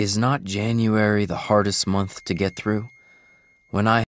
Is not January the hardest month to get through? When I